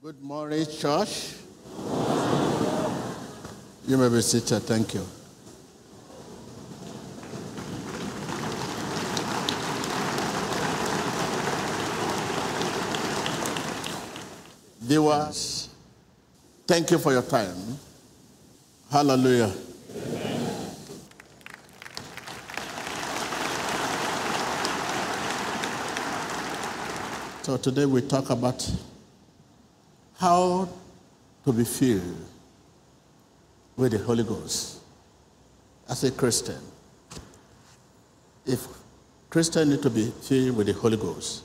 Good morning, church. You may be seated. Thank you. Viewers, thank you for your time. Hallelujah. So today we talk about how to be filled with the Holy Ghost as a Christian. If Christian need to be filled with the Holy Ghost,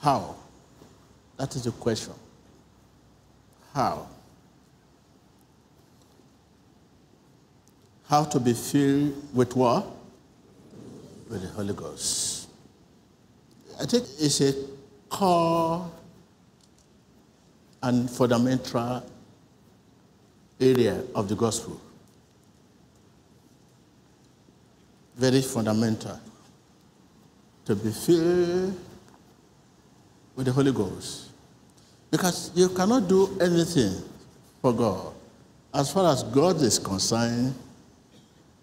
how? That is the question. How? How to be filled with what? With the Holy Ghost. I think it's a core and fundamental area of the gospel. Very fundamental. To be filled with the Holy Ghost. Because you cannot do anything for God. As far as God is concerned,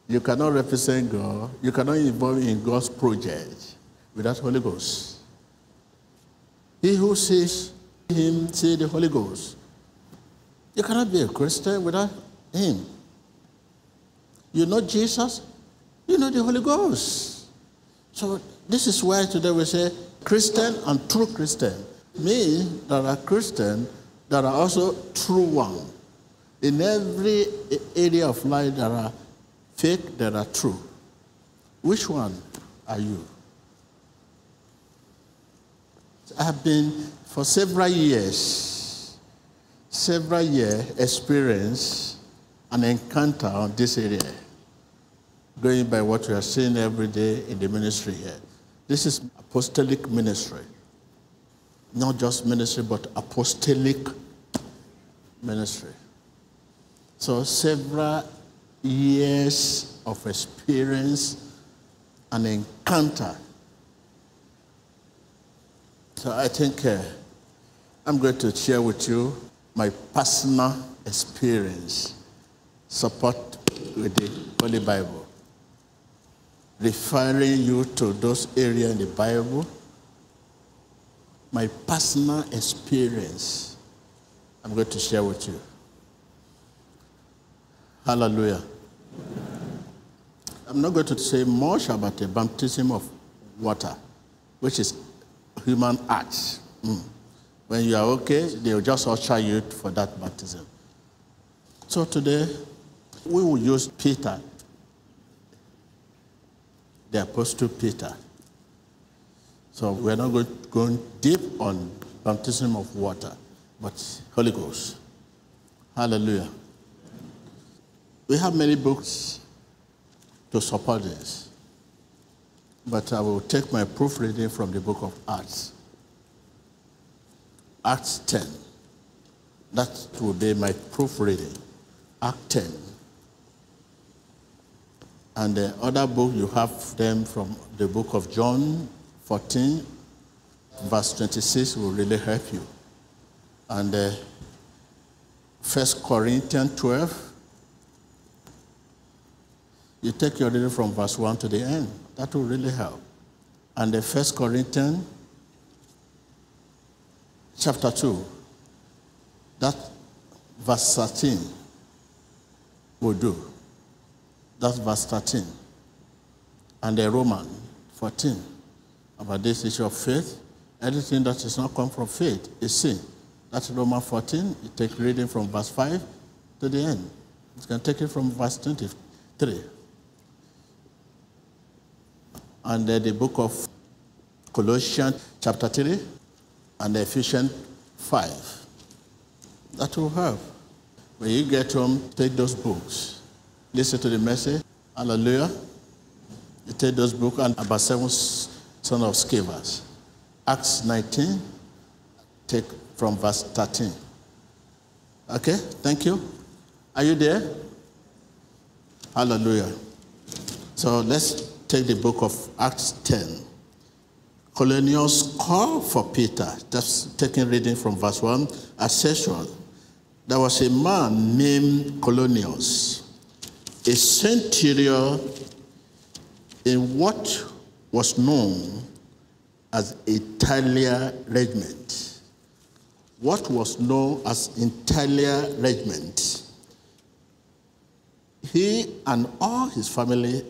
you cannot represent God, you cannot involve in God's project without Holy Ghost. He who sees him see the Holy Ghost. You cannot be a Christian without him. You know Jesus, you know the Holy Ghost. So this is why today we say Christian and true Christian. Me that are Christian that are also true one. In every area of life there are fake, there are true. Which one are you? I have been for several years, several year experience an encounter on this area, going by what we are seeing every day in the ministry here. This is apostolic ministry. Not just ministry, but apostolic ministry. So several years of experience and encounter so I think uh, I'm going to share with you my personal experience, support with the Holy Bible, referring you to those areas in the Bible, my personal experience, I'm going to share with you. Hallelujah. I'm not going to say much about the baptism of water, which is human acts. Mm. When you are okay, they'll just usher you for that baptism. So today, we will use Peter, the Apostle Peter. So we're not going, going deep on baptism of water, but Holy Ghost. Hallelujah. We have many books to support this but I will take my proofreading from the book of Acts. Acts 10. That will be my proofreading. Act 10. And the other book, you have them from the book of John 14, verse 26 will really help you. And uh, 1 Corinthians 12, you take your reading from verse 1 to the end. That will really help. And the First Corinthians chapter 2, that verse 13 will do. That's verse 13. And the Roman 14 about this issue of faith. Anything that is not come from faith is sin. That's Roman 14. You take reading from verse 5 to the end. You can take it from verse 23 and the book of Colossians chapter 3 and Ephesians 5. That will help. When you get home, take those books. Listen to the message. Hallelujah. You take those books and about seven son of Scevas. Acts 19, take from verse 13. Okay, thank you. Are you there? Hallelujah. So let's take the book of Acts 10. Cornelius called for Peter. That's taking reading from verse 1. A session. There was a man named Cornelius, a centurion in what was known as Italia Regiment. What was known as Italia Regiment. He and all his family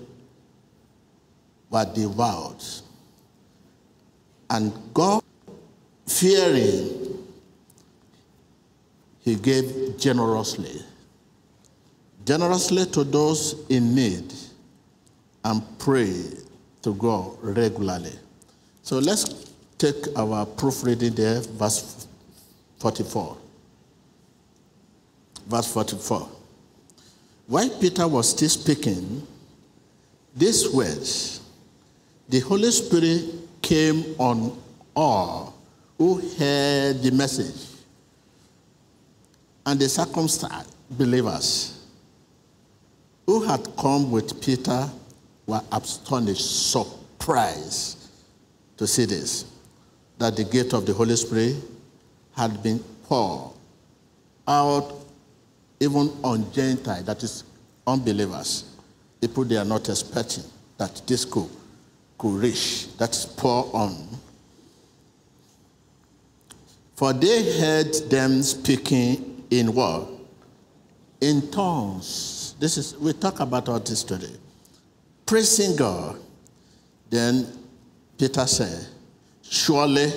were devout. And God, fearing, he gave generously. Generously to those in need and pray to God regularly. So let's take our proofreading there, verse 44. Verse 44. While Peter was still speaking these words, the Holy Spirit came on all who heard the message and the circumcised believers who had come with Peter were astonished, surprised to see this, that the gift of the Holy Spirit had been poured out even on Gentiles, that is, unbelievers. People they are not expecting that this could, could that's pour on. For they heard them speaking in what? In tongues. This is we talk about all this today praising God. Then Peter said, Surely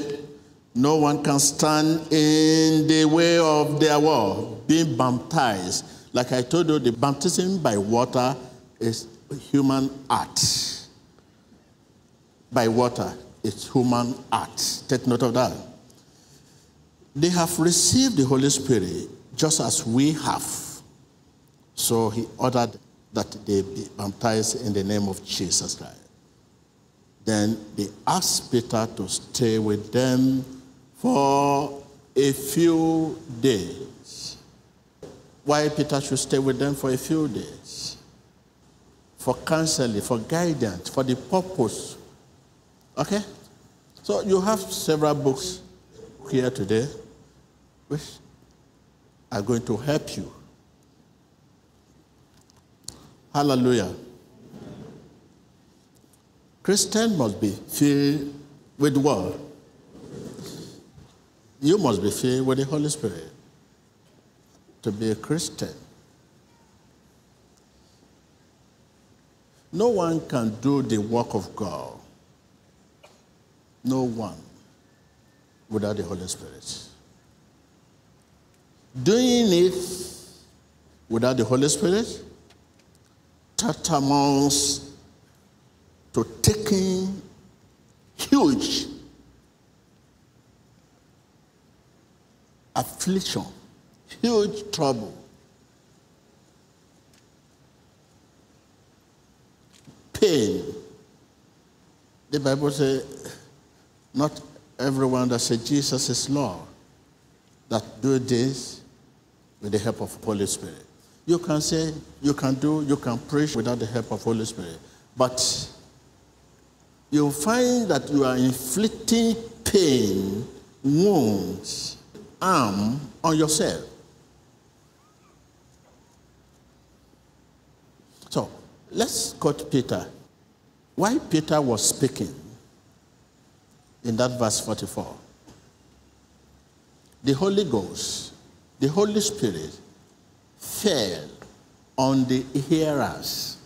no one can stand in the way of their world, being baptized. Like I told you, the baptism by water is human art. By water, it's human art. Take note of that. They have received the Holy Spirit just as we have. So he ordered that they be baptized in the name of Jesus Christ. Then they asked Peter to stay with them for a few days. Why Peter should stay with them for a few days? For counseling, for guidance, for the purpose. Okay? So you have several books here today which are going to help you Hallelujah. Christian must be filled with what? You must be filled with the Holy Spirit to be a Christian. No one can do the work of God. No one without the Holy Spirit. Doing it without the Holy Spirit tantamount to taking huge affliction, huge trouble. Pain. The Bible says, not everyone that says Jesus is Lord that do this with the help of Holy Spirit. You can say, you can do, you can preach without the help of Holy Spirit. But you'll find that you are inflicting pain, wounds, harm on yourself. So let's quote Peter. Why Peter was speaking in that verse 44. The Holy Ghost, the Holy Spirit fell on the hearers.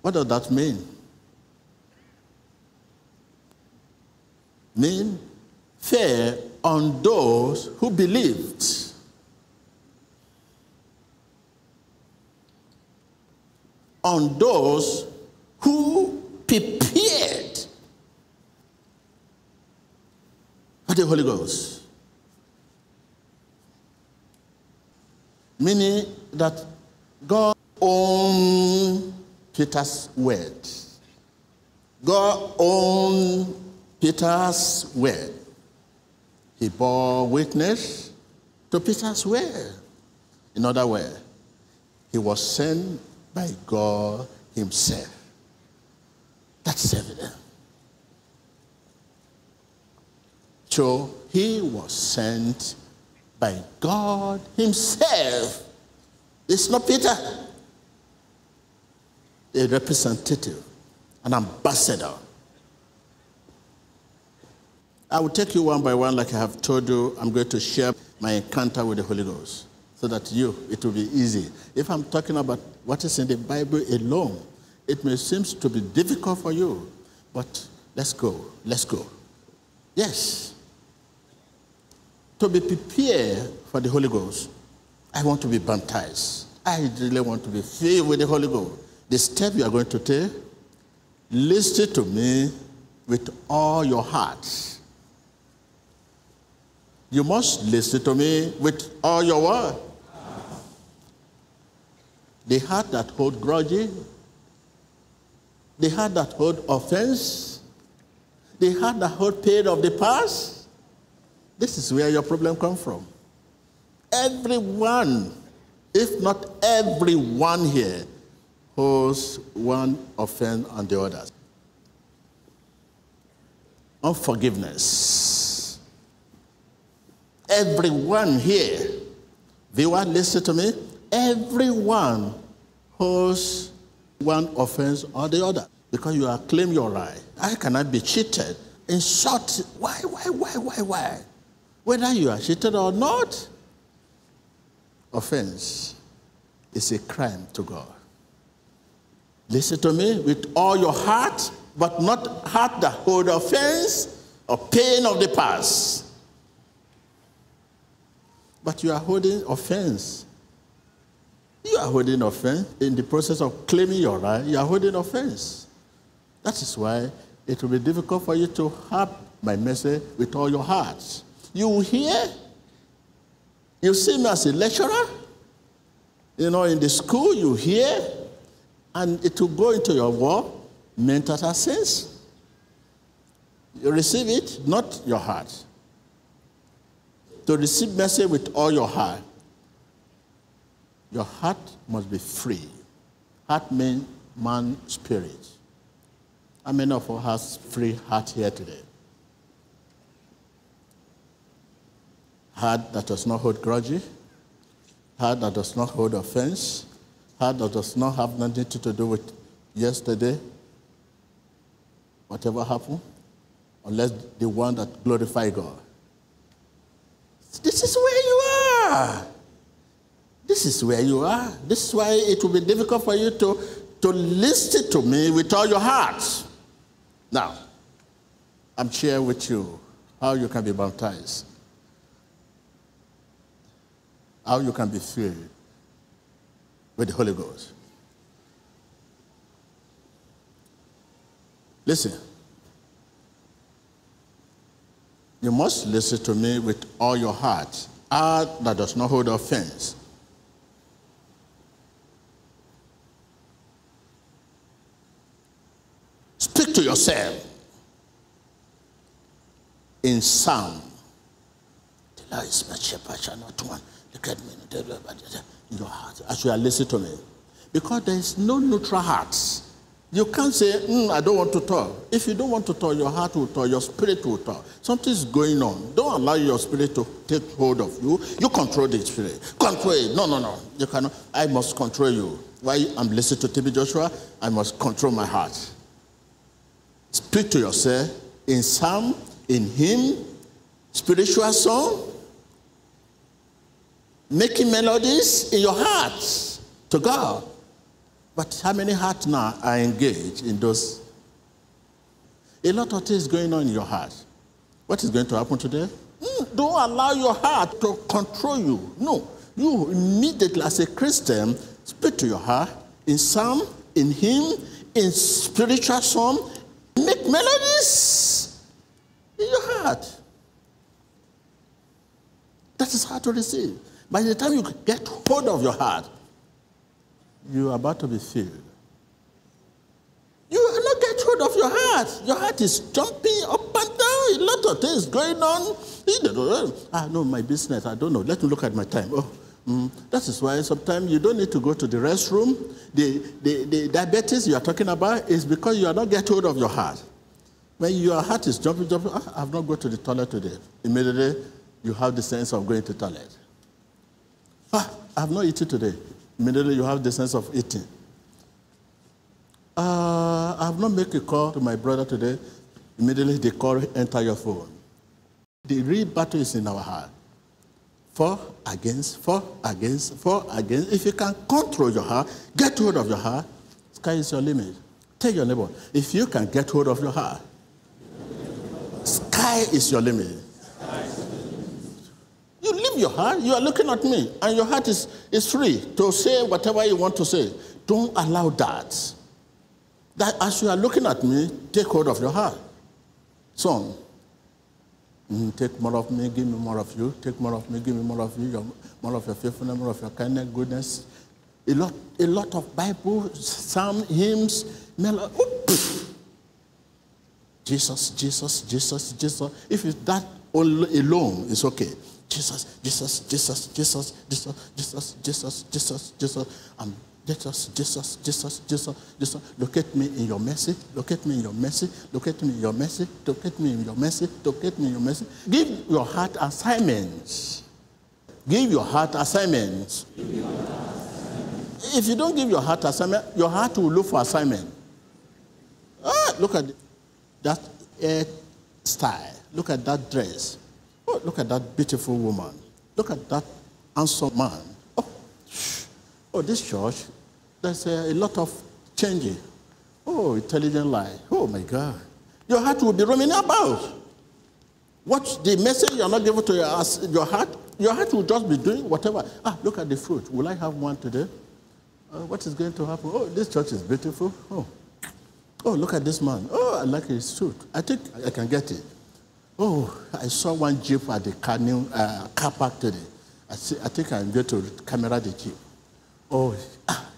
What does that mean? Mean fell on those who believed. On those who prepared for the Holy Ghost. Meaning that God owned Peter's word. God owned Peter's word. He bore witness to Peter's word. In other words, he was sent by God himself. That's evident. So he was sent by God himself. It's not Peter, a representative, an ambassador. I will take you one by one, like I have told you. I'm going to share my encounter with the Holy Ghost so that you, it will be easy. If I'm talking about what is in the Bible alone, it may seem to be difficult for you, but let's go. Let's go. Yes. To be prepared for the Holy Ghost, I want to be baptized. I really want to be filled with the Holy Ghost. The step you are going to take, listen to me with all your heart you must listen to me with all your word. The heart that hold grudge, the heart that hold offense, the heart that hold pain of the past. This is where your problem comes from. Everyone, if not everyone here, holds one offense on the others. Unforgiveness Everyone here, viewer, listen to me. Everyone holds one offense or the other because you are claim your right. I cannot be cheated. In short, why, why, why, why, why? Whether you are cheated or not, offense is a crime to God. Listen to me with all your heart, but not heart that hold offense or pain of the past. But you are holding offense. You are holding offense in the process of claiming your right. You are holding offense. That is why it will be difficult for you to have my message with all your hearts. You hear. You see me as a lecturer. You know, in the school, you hear, and it will go into your world, mental sense. You receive it, not your heart to receive message with all your heart, your heart must be free. Heart means man spirit. How many of us has free heart here today? Heart that does not hold grudge, heart that does not hold offense, heart that does not have nothing to do with yesterday, whatever happened, unless the one that glorify God. This is where you are. This is where you are. This is why it will be difficult for you to, to listen to me with all your heart. Now, I'm sharing with you how you can be baptized, how you can be filled with the Holy Ghost. Listen. You must listen to me with all your heart, heart that does not hold offense. Speak to yourself in sound. The Lord is my shepherd, shall not one. Look at me in your heart as you are listening to me. Because there is no neutral hearts. You can't say, mm, I don't want to talk. If you don't want to talk, your heart will talk, your spirit will talk. Something's going on. Don't allow your spirit to take hold of you. You control the spirit. Control it. No, no, no. You cannot. I must control you. Why I'm listening to TB Joshua, I must control my heart. Speak to yourself in psalm, in hymn, spiritual song, making melodies in your heart to God. But how many hearts now are engaged in those? A lot of things going on in your heart. What is going to happen today? Mm, don't allow your heart to control you. No. You immediately, as a Christian, speak to your heart in psalm, in hymn, in spiritual song. Make melodies in your heart. That is hard to receive. By the time you get hold of your heart, you are about to be filled. You are not get hold of your heart. Your heart is jumping up and down. A lot of things going on. Ah, no, my business. I don't know. Let me look at my time. Oh, mm, that is why sometimes you don't need to go to the restroom. The, the, the diabetes you are talking about is because you are not get hold of your heart. When your heart is jumping, jumping, ah, I've not gone to the toilet today. Immediately, you have the sense of going to the toilet. Ah, I've not eaten today. Immediately, you have the sense of eating. Uh, I have not made a call to my brother today. Immediately, the call enter your phone. The real battle is in our heart. For, against, for, against, for, against. If you can control your heart, get hold of your heart, sky is your limit. Tell your neighbor, if you can get hold of your heart, sky is your limit. Your heart, you are looking at me, and your heart is, is free to say whatever you want to say. Don't allow that. That as you are looking at me, take hold of your heart. Son, mm, take more of me, give me more of you. Take more of me, give me more of you. Your, more of your faithfulness, more of your kindness, goodness. A lot, a lot of Bible, psalm, hymns, melody. Jesus, Jesus, Jesus, Jesus. If it's that alone, it's okay. Jesus, Jesus, Jesus, Jesus, Jesus, Jesus, Jesus, Jesus, Jesus. I'm Jesus, Jesus, Jesus, Jesus, Jesus. Locate me in your mercy. Locate me in your mercy. Locate me in your mercy. Locate me in your mercy. Locate me in your mercy. Give your heart assignments. Give your heart assignments. If you don't give your heart assignment, your heart will look for assignment. Ah, look at that hair style. Look at that dress. Oh, look at that beautiful woman. Look at that handsome man. Oh, oh this church, there's a, a lot of changing. Oh, intelligent lie. Oh my God. Your heart will be roaming about. What the message you're not giving to your, your heart, your heart will just be doing whatever. Ah, look at the fruit. Will I have one today? Uh, what is going to happen? Oh, this church is beautiful. Oh, oh, look at this man. Oh, I like his suit. I think I can get it. Oh, I saw one jeep at the uh, car park today. I, see, I think I'm going to camera the jeep. Oh, ah,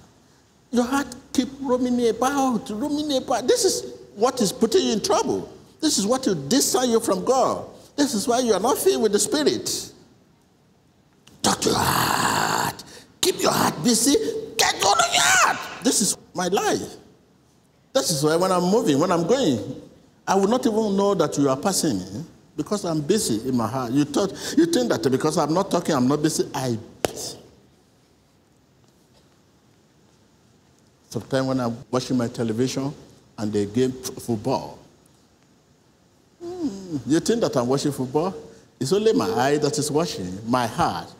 your heart keep roaming about, roaming about. This is what is putting you in trouble. This is what will distance you from God. This is why you are not filled with the Spirit. Talk to your heart. Keep your heart busy. Get on your heart. This is my life. This is why when I'm moving, when I'm going, I will not even know that you are passing me because I'm busy in my heart. You thought you think that because I'm not talking, I'm not busy. I. Sometimes when I'm watching my television and they game football, hmm, you think that I'm watching football? It's only my eye that is watching, my heart.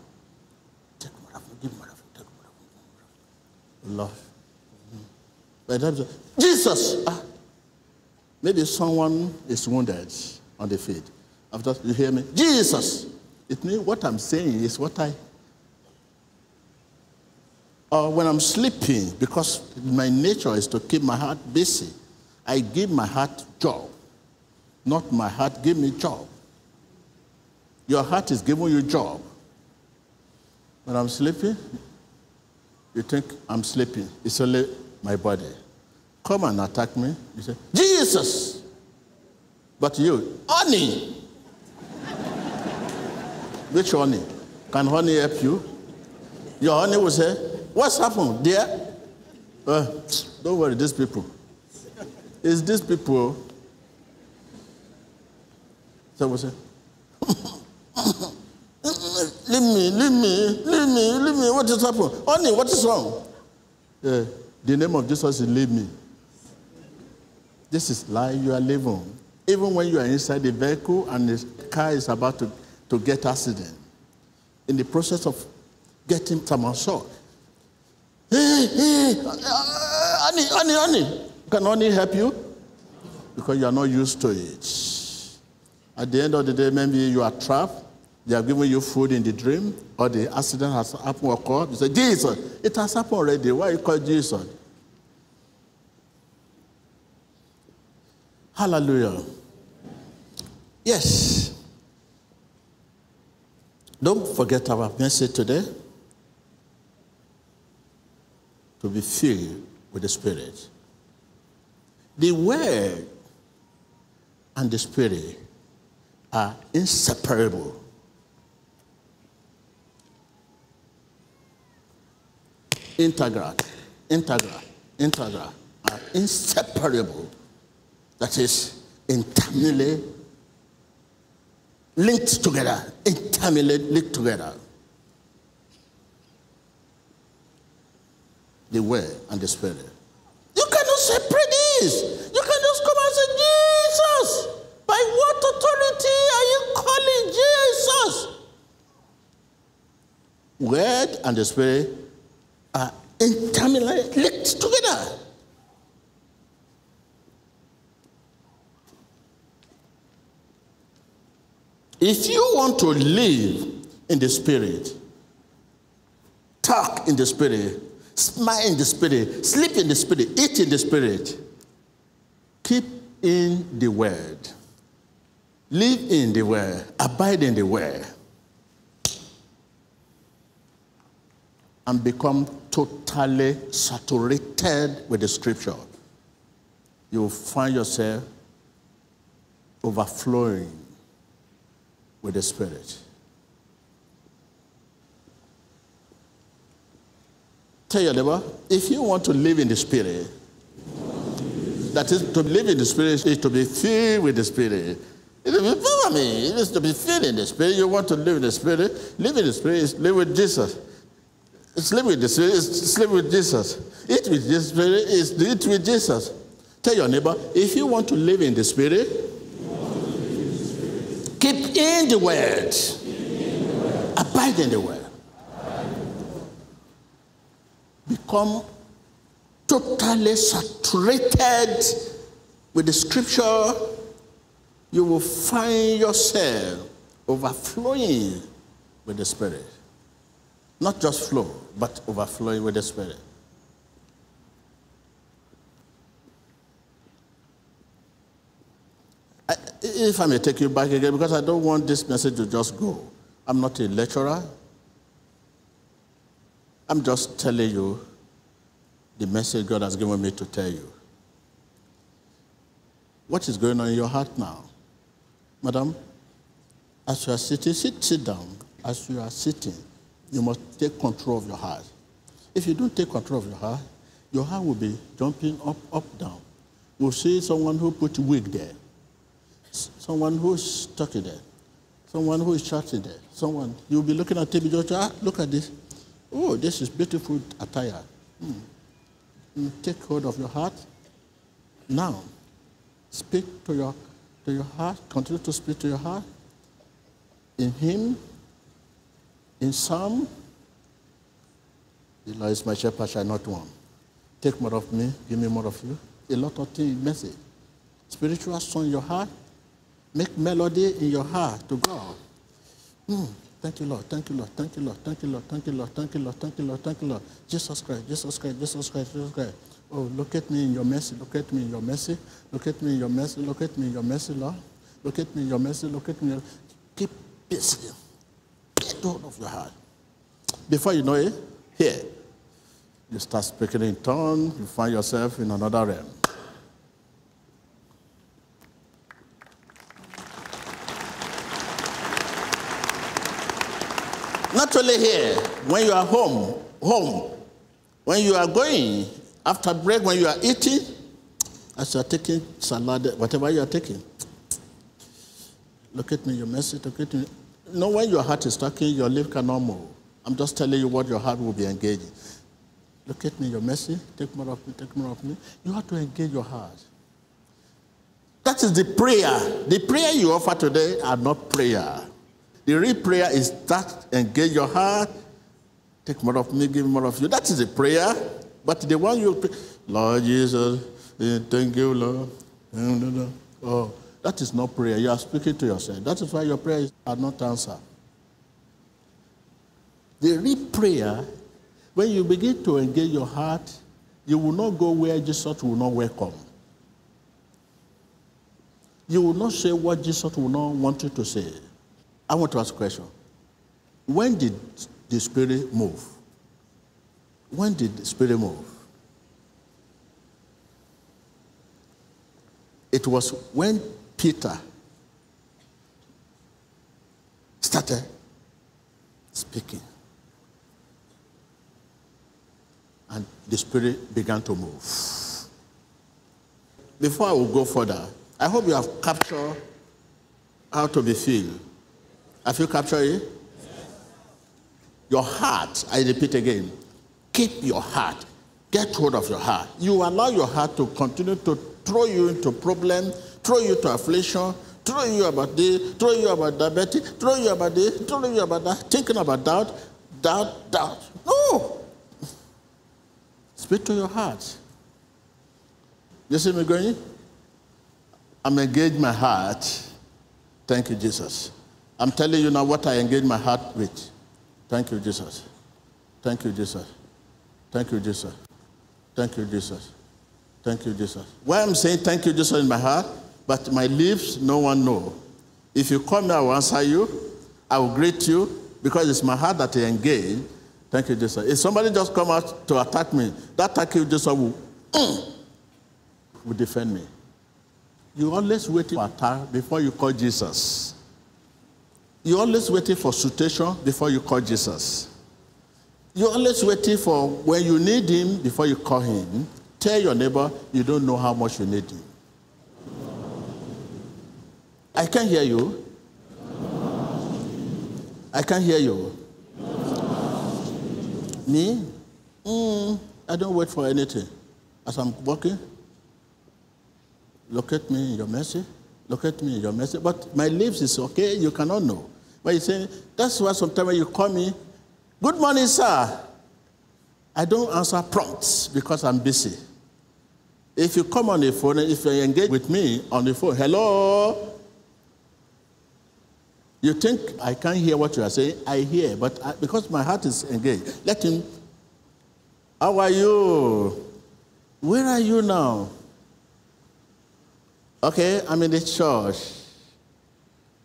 Take more give take time Jesus, ah, maybe someone is wounded on the feet. After you hear me, Jesus. It means what I'm saying is what I. Or when I'm sleeping, because my nature is to keep my heart busy, I give my heart job. Not my heart give me job. Your heart is giving you job. When I'm sleeping, you think I'm sleeping. It's only my body. Come and attack me. You say, Jesus! But you, honey! Which honey? Can honey help you? Your honey will say, What's happened, dear? Uh, don't worry, these people. It's these people. So we say, Leave me, leave me, leave me, leave me. What is happening? Honey, what is wrong? Uh, the name of Jesus is leave me. This is life you are living. Even when you are inside the vehicle and the car is about to to get accident. In the process of getting shot. Hey, hey, honey, honey, honey. Can honey help you? Because you are not used to it. At the end of the day, maybe you are trapped. They have given you food in the dream, or the accident has happened or occurred. You say, Jesus, it has happened already. Why you call Jesus? Hallelujah. Yes. Don't forget our message today to be filled with the Spirit. The Word and the Spirit are inseparable. Integral, integral, integral are inseparable. That is, intimately linked together, intimately linked together. The Word and the Spirit. You cannot separate this. You can just come and say, Jesus, by what authority are you calling Jesus? Word and the Spirit are intimately linked together. If you want to live in the Spirit, talk in the Spirit, smile in the Spirit, sleep in the Spirit, eat in the Spirit, keep in the Word, live in the Word, abide in the Word, and become totally saturated with the Scripture, you will find yourself overflowing with the Spirit. Tell your neighbor, if you want to live in the Spirit, that is to live in the Spirit is to be filled with the Spirit. It is to be filled in the Spirit. You want to live in the Spirit. Live in the Spirit is live with Jesus. Sleep with the Spirit is sleep with Jesus. Eat with the Spirit is eat with Jesus. Tell your neighbor, if you want to live in the Spirit, Keep in the word. Abide in the word. Become totally saturated with the scripture. You will find yourself overflowing with the Spirit. Not just flow, but overflowing with the Spirit. If I may take you back again, because I don't want this message to just go. I'm not a lecturer. I'm just telling you the message God has given me to tell you. What is going on in your heart now? Madam, as you are sitting, sit, sit down. As you are sitting, you must take control of your heart. If you don't take control of your heart, your heart will be jumping up, up, down. You'll see someone who put wig there someone who's talking there, someone who is chatting there, someone, you'll be looking at TB George, ah, look at this. Oh, this is beautiful attire. Hmm. Take hold of your heart. Now, speak to your, to your heart. Continue to speak to your heart. In hymn, in Psalm, the Lord is my shepherd, shall not want. Take more of me, give me more of you. A lot of things, message. Spiritual song in your heart, Make melody in your heart to God. Mm. Thank you, Lord. Thank you, Lord. Thank you, Lord. Thank you, Lord. Thank you, Lord. Thank you, Lord. Thank you, Lord. Thank you, Lord. Jesus Christ. Jesus Christ. Jesus Christ. Jesus Christ. Oh, look at me in your mercy. Look at me in your mercy. Look at me in your mercy. Look at me in your mercy, Lord. Look at me in your mercy. Look at me. Keep busy. Get hold of your heart. Before you know it, here, you start speaking in tongues. You find yourself in another realm. Not only here, when you are home, home, when you are going, after break, when you are eating, as you are taking salad, whatever you are taking, look at me, your message, look at me. You know, when your heart is talking, your lips cannot move. I'm just telling you what your heart will be engaging. Look at me, your message, take more of me, take more of me. You have to engage your heart. That is the prayer. The prayer you offer today are not prayer. The real prayer is that engage your heart, take more of me, give more of you. That is a prayer. But the one you pray, Lord Jesus, thank you, Lord. Oh, that is not prayer. You are speaking to yourself. That is why your prayers are not answered. The real prayer, when you begin to engage your heart, you will not go where Jesus will not welcome. You will not say what Jesus will not want you to say. I want to ask a question. When did the Spirit move? When did the Spirit move? It was when Peter started speaking. And the Spirit began to move. Before I will go further, I hope you have captured how to be filled. Have you captured it? Your heart, I repeat again, keep your heart. Get hold of your heart. You allow your heart to continue to throw you into problem, throw you to affliction, throw you about this, throw you about diabetes, throw you about this, throw you about that, thinking about doubt, doubt, doubt. No. Speak to your heart. You see me going? I'm engaged my heart. Thank you, Jesus. I'm telling you now what I engage my heart with. Thank you, Jesus. Thank you, Jesus. Thank you, Jesus. Thank you, Jesus. Thank you, Jesus. Why I'm saying thank you, Jesus, in my heart, but my lips, no one know. If you call me, I will answer you. I will greet you because it's my heart that I engage. Thank you, Jesus. If somebody just come out to attack me, that thank you, Jesus, will, mm, will defend me. You always wait for attack before you call Jesus. You always waiting for situation before you call Jesus. You're always waiting for when you need him before you call him. Tell your neighbor you don't know how much you need him. I can't hear you. I can't hear you. Me? Mm, I don't wait for anything. As I'm walking, look at me in your mercy. Look at me in your mercy. But my lips is okay, you cannot know. But you say, that's why sometimes when you call me, good morning, sir. I don't answer prompts because I'm busy. If you come on the phone, if you engage with me on the phone, hello, you think I can't hear what you are saying? I hear, but I, because my heart is engaged, let him. How are you? Where are you now? Okay, I'm in the church.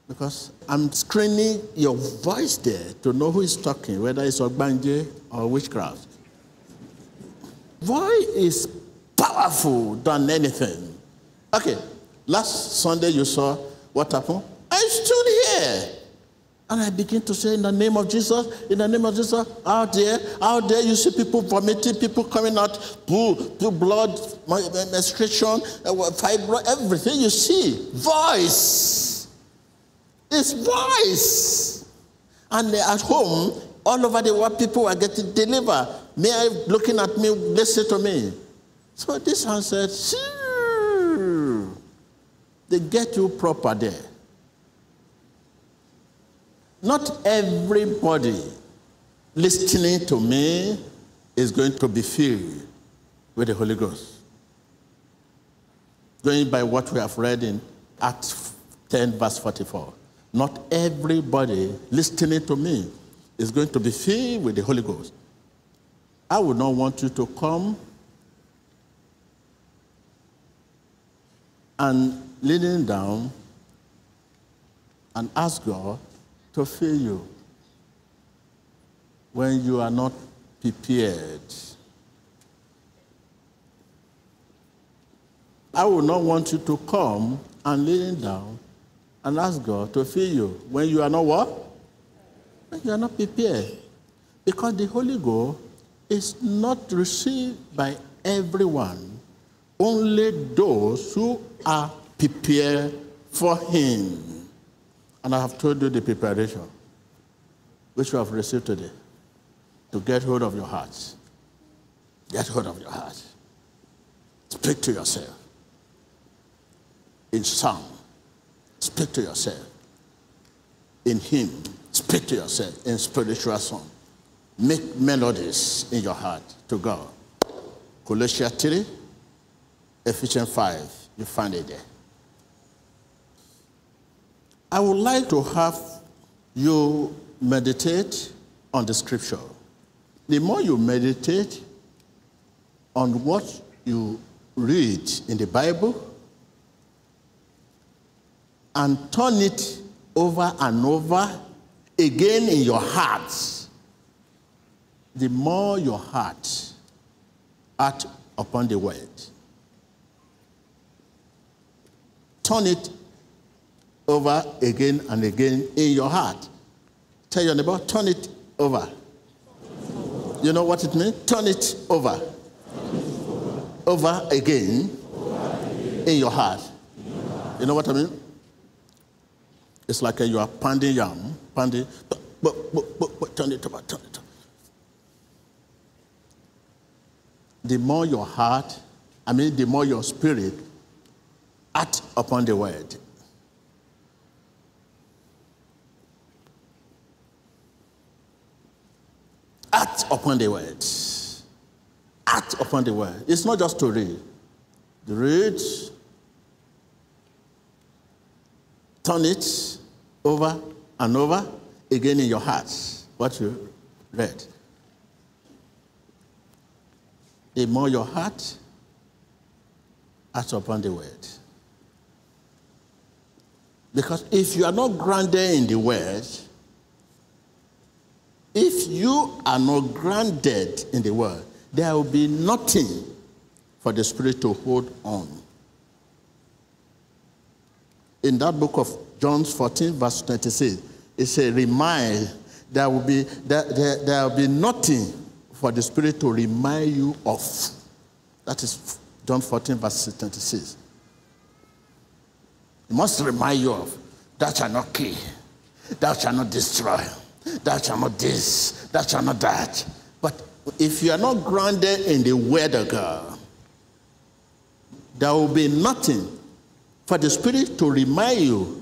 Because I'm screening your voice there to know who is talking, whether it's Ogbanje or witchcraft. Voice is powerful than anything. Okay, last Sunday you saw what happened? I stood here. And I begin to say, in the name of Jesus, in the name of Jesus, out there, out there, you see people vomiting, people coming out, poo, poo blood, menstruation, uh, fibroid, everything you see. Voice. It's voice. And at home, all over the world, people are getting delivered. I looking at me, listen to me. So this one said. They get you proper there. Not everybody listening to me is going to be filled with the Holy Ghost. Going by what we have read in Acts 10, verse 44. Not everybody listening to me is going to be filled with the Holy Ghost. I would not want you to come and leaning down and ask God to fill you when you are not prepared. I would not want you to come and lean down and ask God to fill you when you are not what? When you are not prepared. Because the Holy Ghost is not received by everyone, only those who are prepared for Him. And I have told you the preparation which you have received today to get hold of your hearts. Get hold of your heart. Speak to yourself. In song, speak to yourself. In hymn, speak to yourself. In spiritual song, make melodies in your heart to God. Colossians 3, Ephesians 5, you find it there. I would like to have you meditate on the scripture. The more you meditate on what you read in the Bible and turn it over and over again in your heart, the more your heart act upon the word. Turn it over again and again in your heart. Tell your neighbor, turn it over. You know what it means? Turn it over. Over again in your heart. You know what I mean? It's like you are pounding yam, pounding, but, but, but, but, but turn it over, turn it over. The more your heart, I mean, the more your spirit act upon the word. Act upon the word. Act upon the word. It's not just to read. Read, turn it over and over again in your hearts what you read. The more your heart acts upon the word. Because if you are not grounded in the word, if you are not grounded in the word, there will be nothing for the spirit to hold on in that book of John 14, verse 26, it says, remind, there will be there, there, there will be nothing for the Spirit to remind you of. That is John 14, verse 26. It must remind you of that shall not kill, that shall not destroy, that shall not this, that shall not that. But if you are not grounded in the word of God, there will be nothing for the Spirit to remind you,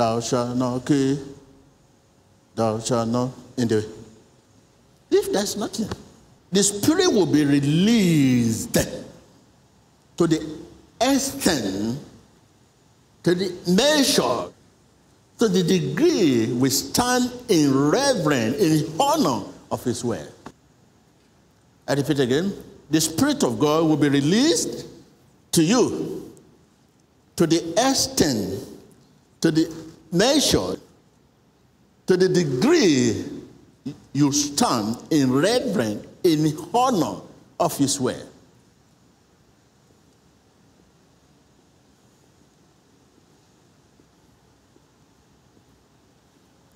thou shalt not kill, thou shalt not, in if there's nothing, the Spirit will be released to the extent, to the measure, to the degree we stand in reverence, in honor of His word. I repeat again the Spirit of God will be released to you to the extent, to the measure, to the degree you stand in reverence, in honor of His word.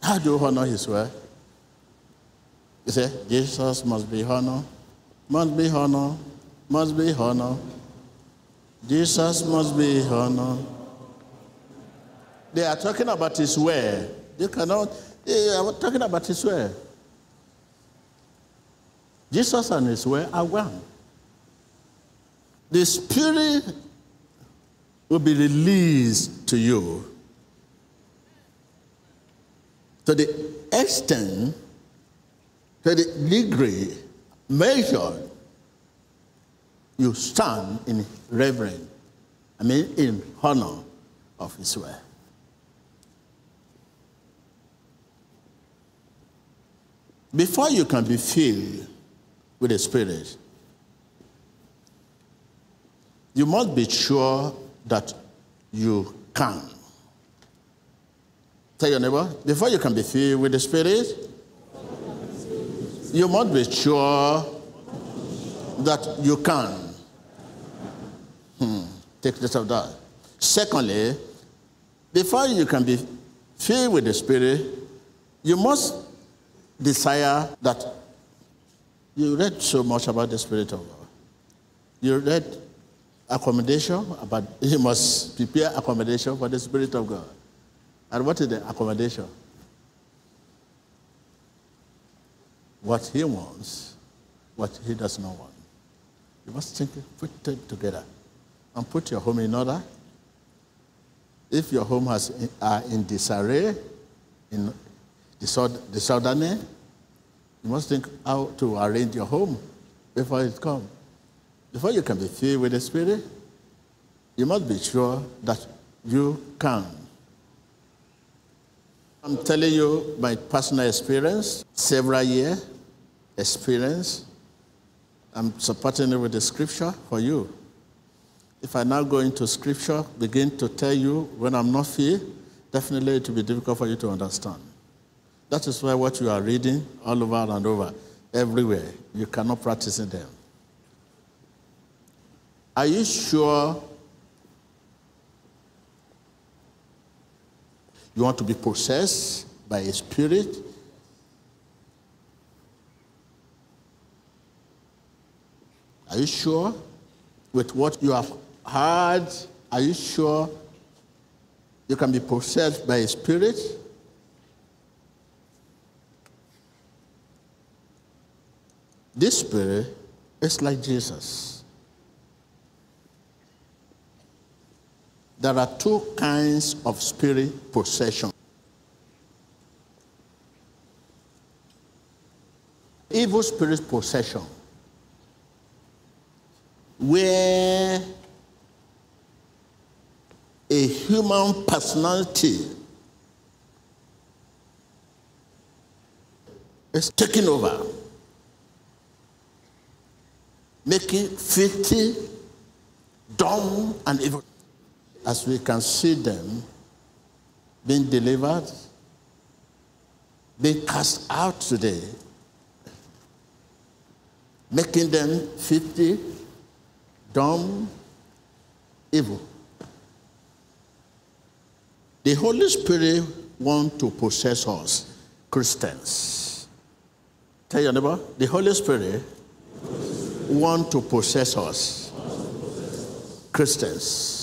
How do you honor His word? You say, Jesus must be honored, must be honored, must be honored. Jesus must be honored. They are talking about his way. They cannot, they are talking about his way. Jesus and his way are one. The Spirit will be released to you to the extent, to the degree, measure you stand in reverence, I mean, in honor of His word. Before you can be filled with the Spirit, you must be sure that you can. Tell your neighbor, before you can be filled with the Spirit, you must be sure that you can. Hmm. Take note of that. Secondly, before you can be filled with the Spirit, you must desire that you read so much about the Spirit of God. You read accommodation about you must prepare accommodation for the Spirit of God. And what is the accommodation? What he wants, what he does not want. You must think, put it together and put your home in order. If your home has are in disarray, in disorderly, you must think how to arrange your home before it comes. Before you can be filled with the Spirit, you must be sure that you can. I'm telling you my personal experience, several year experience. I'm supporting it with the scripture for you. If I now go into scripture, begin to tell you when I'm not here, definitely it will be difficult for you to understand. That is why what you are reading all over and over, everywhere, you cannot practice in them. Are you sure you want to be possessed by a spirit? Are you sure with what you have heard, are you sure You can be possessed by a spirit. This spirit is like Jesus. There are two kinds of spirit possession. Evil spirit possession, where a human personality is taking over, making filthy, dumb, and evil. As we can see them being delivered, being cast out today, making them filthy, dumb, evil. The Holy Spirit wants to possess us, Christians. Tell your neighbor, the Holy Spirit wants to possess us, Christians.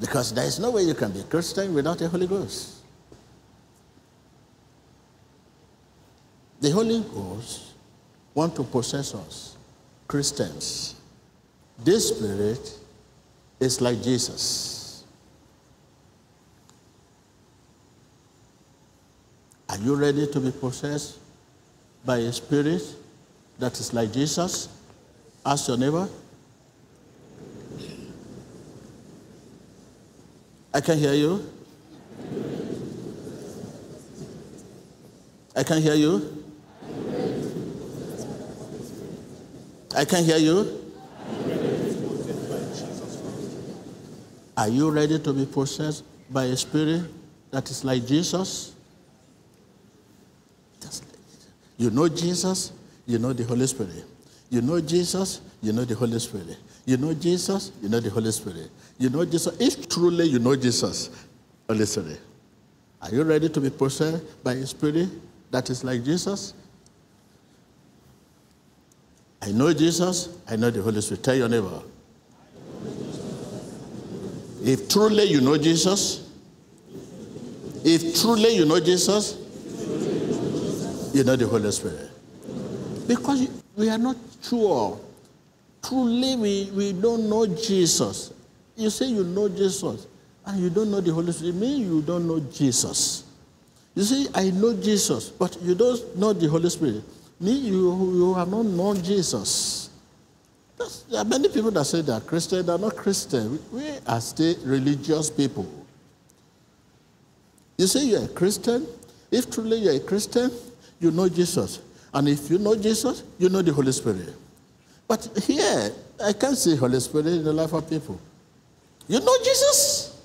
Because there is no way you can be Christian without the Holy Ghost. The Holy Ghost wants to possess us, Christians. This spirit is like Jesus. Are you ready to be possessed by a spirit that is like Jesus? Ask your neighbor. I can hear you. I can hear you. I can hear you. Are you ready to be possessed by a spirit that is like Jesus? You know Jesus, you know the Holy Spirit. You know Jesus, you know the Holy Spirit. You know Jesus, you know the Holy Spirit. You know Jesus. If truly you know Jesus, Holy Spirit, are you ready to be possessed by a spirit that is like Jesus? I know Jesus, I know the Holy Spirit. Tell your neighbor. If truly you know Jesus, if truly you know Jesus, you know the Holy Spirit. Because we are not sure. Truly, we, we don't know Jesus. You say you know Jesus and you don't know the Holy Spirit. It means you don't know Jesus. You say, I know Jesus, but you don't know the Holy Spirit. Me, you, you have not known Jesus. That's, there are many people that say they are Christian, they are not Christian. We are still religious people. You say you're a Christian. If truly you're a Christian, you know Jesus. And if you know Jesus, you know the Holy Spirit. But here, I can't see Holy Spirit in the life of people. You know Jesus,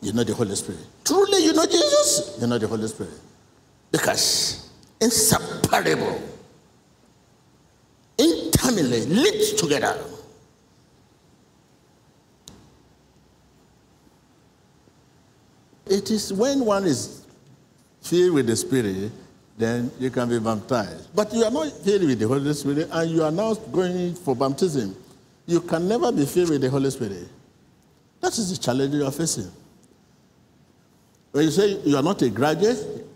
you know the Holy Spirit. Truly, you know Jesus, you know the Holy Spirit. Because inseparable, intimately linked together. It is when one is filled with the Spirit, then you can be baptized. But you are not filled with the Holy Spirit and you are now going for baptism. You can never be filled with the Holy Spirit. That is the challenge you are facing. When you say you are not a graduate,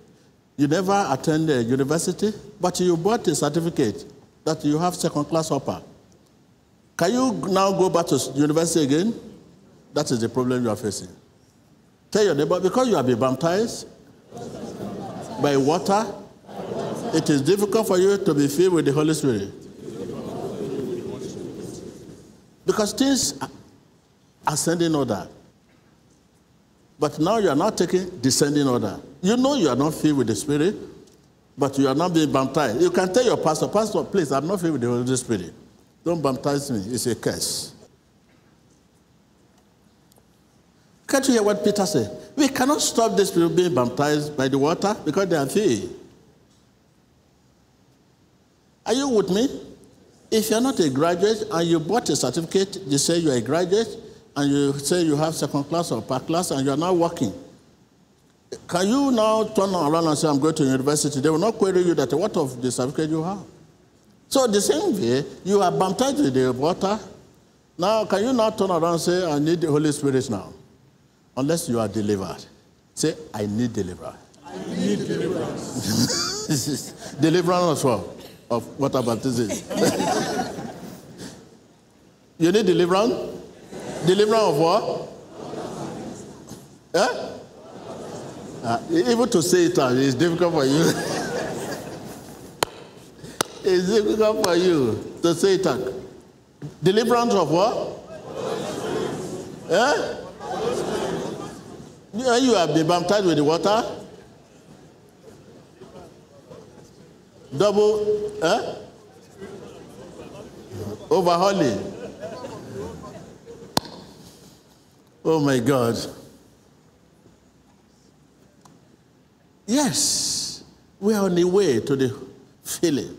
you never attended university, but you bought a certificate that you have second class upper. Can you now go back to university again? That is the problem you are facing. Tell your neighbor, because you have been baptized by water, it is difficult for you to be filled with the Holy Spirit. Because things are ascending order. But now you are not taking descending order. You know you are not filled with the Spirit, but you are not being baptized. You can tell your pastor, Pastor, please, I'm not filled with the Holy Spirit. Don't baptize me. It's a curse. Can't you hear what Peter said? We cannot stop this people being baptized by the water because they are filled. Are you with me? If you're not a graduate and you bought a certificate, they say you're a graduate, and you say you have second class or upper class and you are now working, can you now turn around and say, I'm going to university? They will not query you that what of the certificate you have. So the same way, you are baptized with the water. Now, can you now turn around and say, I need the Holy Spirit now? unless you are delivered. Say, I need deliverance. I need deliverance. deliverance of, of water baptism. you need deliverance? Deliverance of what? Eh? Uh, even to say it out is difficult for you. it's difficult for you to say it out. Deliverance of what? Eh? You have been baptized with the water. Double, eh? Overhauling. Oh my God. Yes, we are on the way to the filling.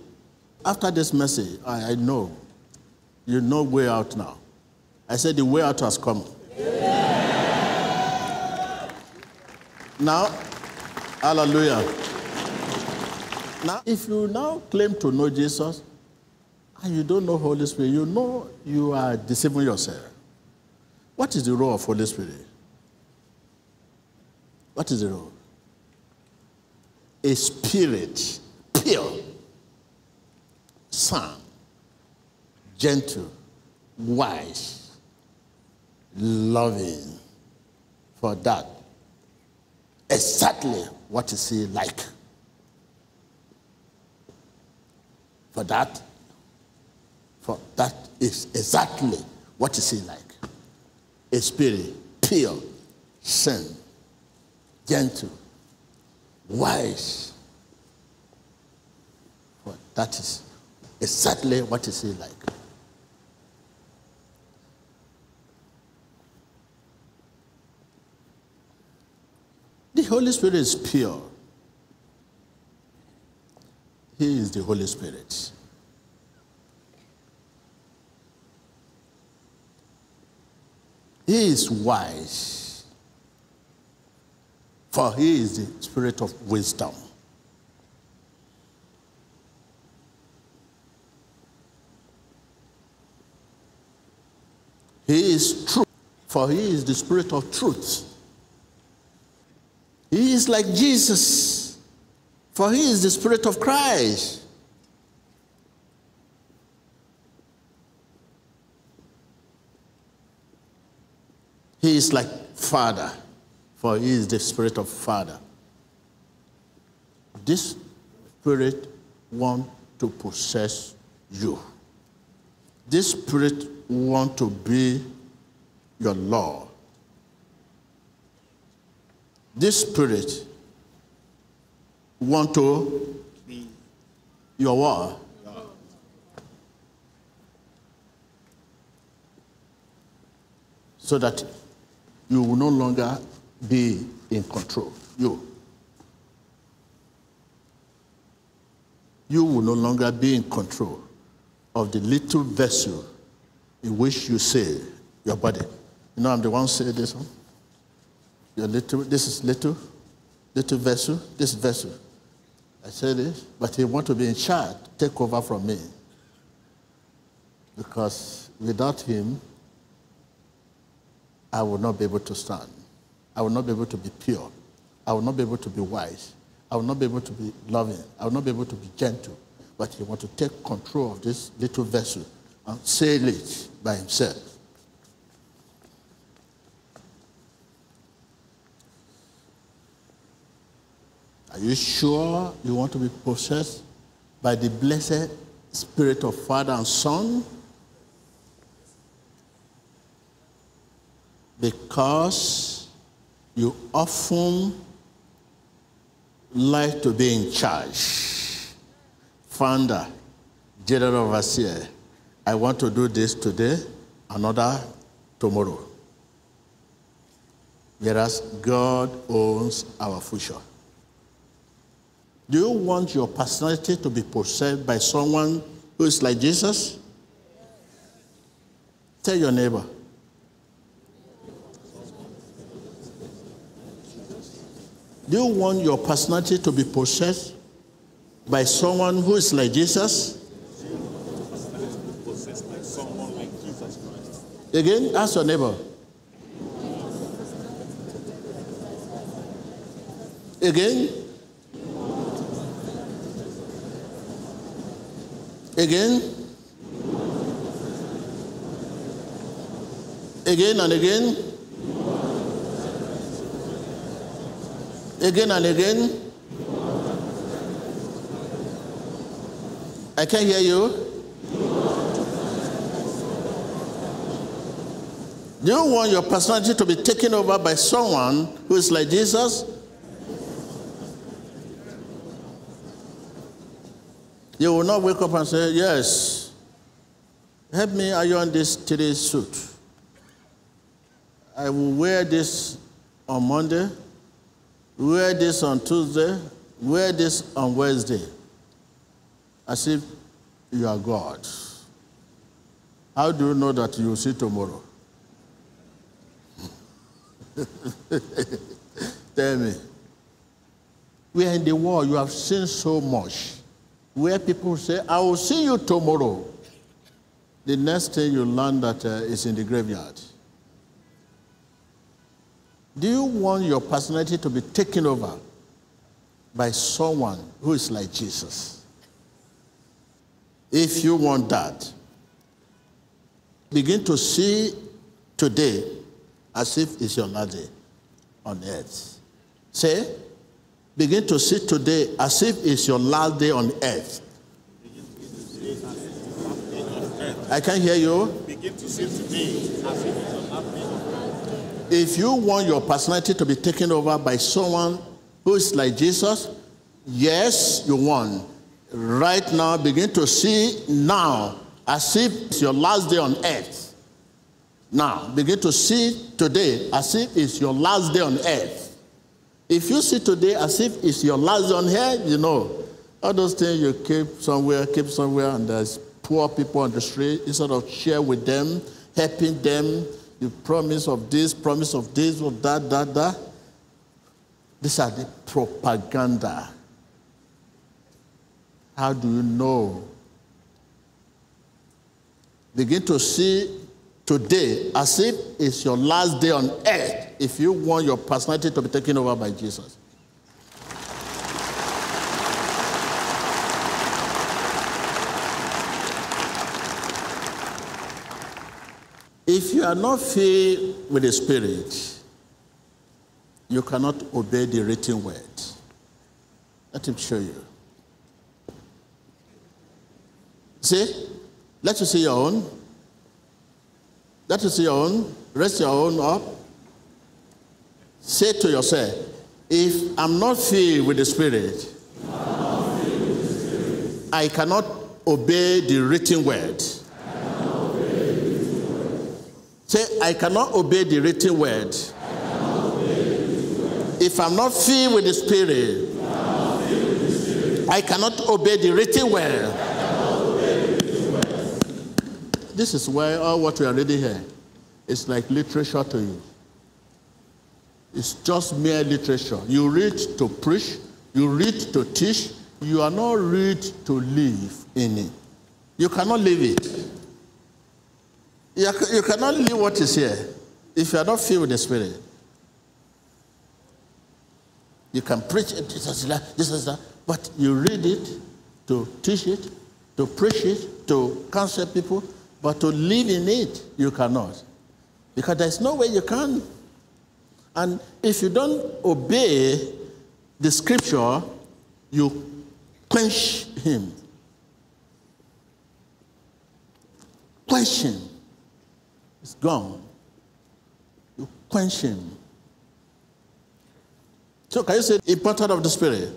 After this message, I, I know you know way out now. I said the way out has come. Now, hallelujah. Now, if you now claim to know Jesus and you don't know Holy Spirit, you know you are deceiving yourself. What is the role of Holy Spirit? What is the role? A spirit, pure, sound, gentle, wise, loving. For that, exactly what is he like? For that, for that is exactly what is he like? A spirit, pure, sin, gentle, wise. For that is exactly what is he like? The Holy Spirit is pure. He is the Holy Spirit. He is wise, for he is the spirit of wisdom. He is true, for he is the spirit of truth. He is like Jesus, for he is the Spirit of Christ. He is like Father, for he is the Spirit of Father. This Spirit wants to possess you. This Spirit wants to be your Lord this spirit want to be your what? So that you will no longer be in control. You. You will no longer be in control of the little vessel in which you say your body. You know, I'm the one saying this one. Your little, this is little, little vessel, this vessel. I said this, but he want to be in charge, take over from me. Because without him, I will not be able to stand. I will not be able to be pure. I will not be able to be wise. I will not be able to be loving. I will not be able to be gentle. But he want to take control of this little vessel and sail it by himself. Are you sure you want to be possessed by the blessed Spirit of Father and Son? Because you often like to be in charge. Founder, general overseer, I want to do this today, another tomorrow. Whereas God owns our future. Do you want your personality to be possessed by someone who is like Jesus? Tell your neighbor. Do you want your personality to be possessed by someone who is like Jesus? Again, ask your neighbor. Again. Again. Again and again. Again and again. I can't hear you. Do you want your personality to be taken over by someone who is like Jesus? You will not wake up and say, Yes, help me iron this today's suit. I will wear this on Monday, wear this on Tuesday, wear this on Wednesday as if you are God. How do you know that you will see tomorrow? Tell me. We are in the world, you have seen so much. Where people say, I will see you tomorrow. The next thing you learn that uh, is in the graveyard. Do you want your personality to be taken over by someone who is like Jesus? If you want that, begin to see today as if it's your last day on earth. Say, begin to see today as if it's your last day on earth. I can't hear you. Begin to see today as if it's your last day on earth. If you want your personality to be taken over by someone who is like Jesus, yes, you want right now begin to see now as if it's your last day on earth. Now, begin to see today as if it's your last day on earth. If you see today as if it's your last on here, you know, all those things you keep somewhere, keep somewhere, and there's poor people on the street, instead of share with them, helping them, you promise of this, promise of this, of that, that, that. These are the propaganda how do you know? Begin to see today as if it's your last day on earth if you want your personality to be taken over by Jesus. If you are not filled with the Spirit, you cannot obey the written word. Let him show you. See? Let you see your own. You see your own. Rest your own up. Say to yourself, if I'm not filled with the Spirit, I cannot obey the written word. Say, I cannot obey the written word. If I'm not filled with the Spirit, I cannot obey the written word. This is why all what we are reading here is like literature to you. It's just mere literature. You read to preach, you read to teach, you are not read to live in it. You cannot live it. You, cannot live what is here if you are not filled with the Spirit. You can preach it, this is that, this is that, but you read it to teach it, to preach it, to counsel people, but to live in it, you cannot. Because there's no way you can. And if you don't obey the scripture, you quench him. Quench him. It's gone. You quench him. So can you say the importance of the spirit?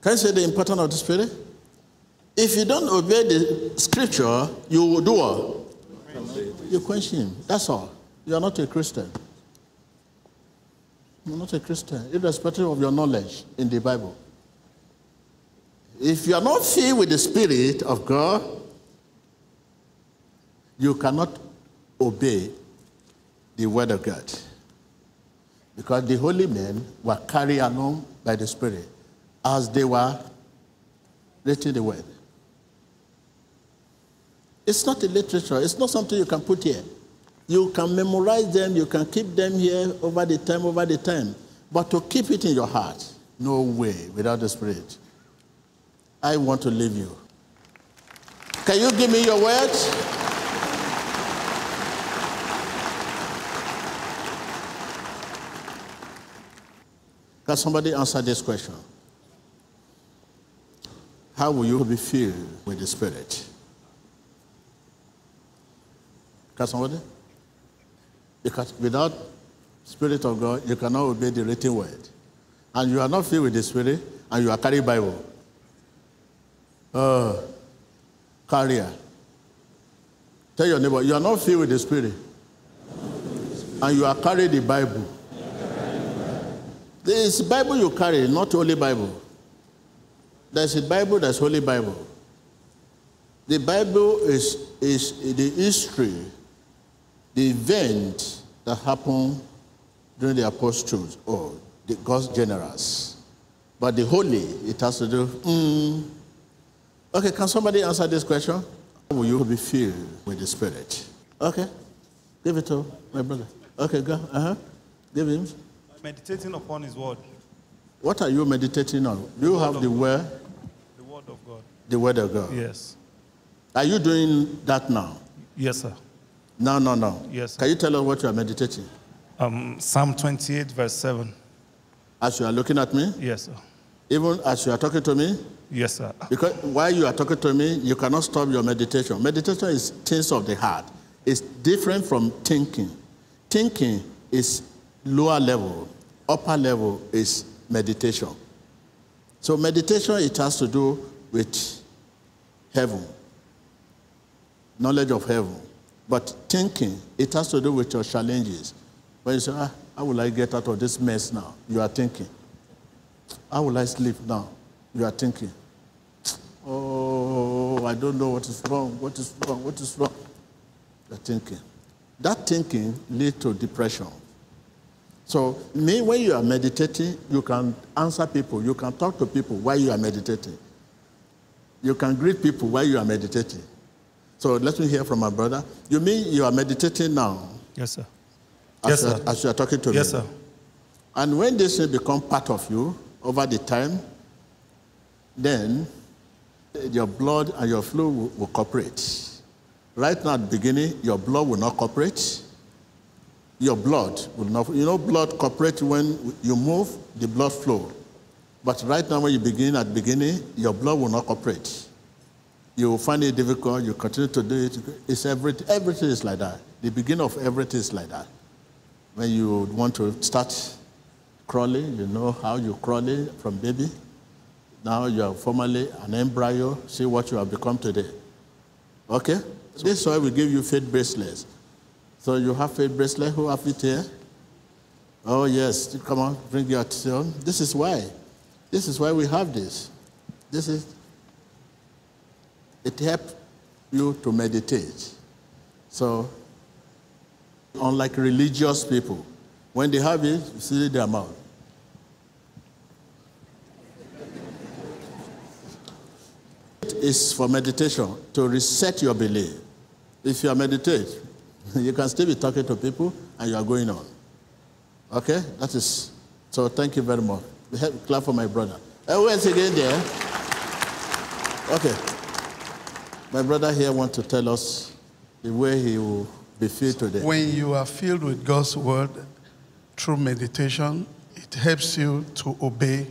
Can you say the importance of the spirit? If you don't obey the scripture, you will do what? You quench him. That's all. You are not a Christian. You're not a Christian, irrespective of your knowledge in the Bible. If you are not filled with the Spirit of God, you cannot obey the Word of God. Because the holy men were carried along by the Spirit as they were reading the Word. It's not a literature. It's not something you can put here. You can memorize them. You can keep them here over the time, over the time. But to keep it in your heart, no way without the Spirit. I want to leave you. Can you give me your word? Can somebody answer this question? How will you be filled with the Spirit? Can somebody? Because without Spirit of God, you cannot obey the written word. And you are not filled with the Spirit, and you are carrying Bible. Uh, carrier. Tell your neighbor, you are not filled with the Spirit, and you are carrying the Bible. There is Bible you carry, not Holy Bible. There's a Bible that's Holy Bible. The Bible is, is the history, the event that happened during the apostles or the God's generals. But the holy, it has to do. Mm. Okay, can somebody answer this question? How will you be filled with the Spirit? Okay, give it to my brother. Okay, go. Uh huh. Give him. Meditating upon His word, What are you meditating on? Do you have the word, the word of God. the word of God? Yes. Are you doing that now? Yes, sir. No, no, no. Yes, sir. Can you tell us what you are meditating? Um, Psalm 28, verse 7. As you are looking at me, Yes, sir. even as you are talking to me, Yes, sir. because while you are talking to me, you cannot stop your meditation. Meditation is things of the heart. It's different from thinking. Thinking is lower level. Upper level is meditation. So meditation it has to do with heaven, knowledge of heaven. But thinking it has to do with your challenges. When you say, ah, how will I get out of this mess now? You are thinking. How will I sleep now? You are thinking. Oh, I don't know what is wrong. What is wrong? What is wrong? You're thinking. That thinking leads to depression. So, me, when you are meditating, you can answer people, you can talk to people while you are meditating. You can greet people while you are meditating. So, let me hear from my brother. You mean you are meditating now Yes, sir. as, Yes, you, sir. are, as you are talking to Yes, me? sir. And when this will become part of you over the time, then your blood and your flow will, will cooperate. Right now at the beginning, your blood will not cooperate. Your blood will not, you know, blood cooperates when you move, the blood flow. But right now when you begin at the beginning, your blood will not cooperate. You find it difficult, you continue to do it. It's everything, everything is like that. The beginning of everything is like that. When you want to start crawling, you know how you crawling from baby. Now you are formally an embryo. See what you have become today. Okay? this is why we give you faith bracelets. So you have faith bracelet. Who have it here? Oh yes, come on, bring your attention. This is why. This is why we have this. This is. It helps you to meditate. So, unlike religious people, when they have it, you see their mouth. It is for meditation to reset your belief. If you are meditate, you can still be talking to people and you are going on. Okay? That is so thank you very much. Clap for my brother. Uh, who else again there? Okay. My brother here wants to tell us the way he will be filled today. When you are filled with God's word through meditation, it helps you to obey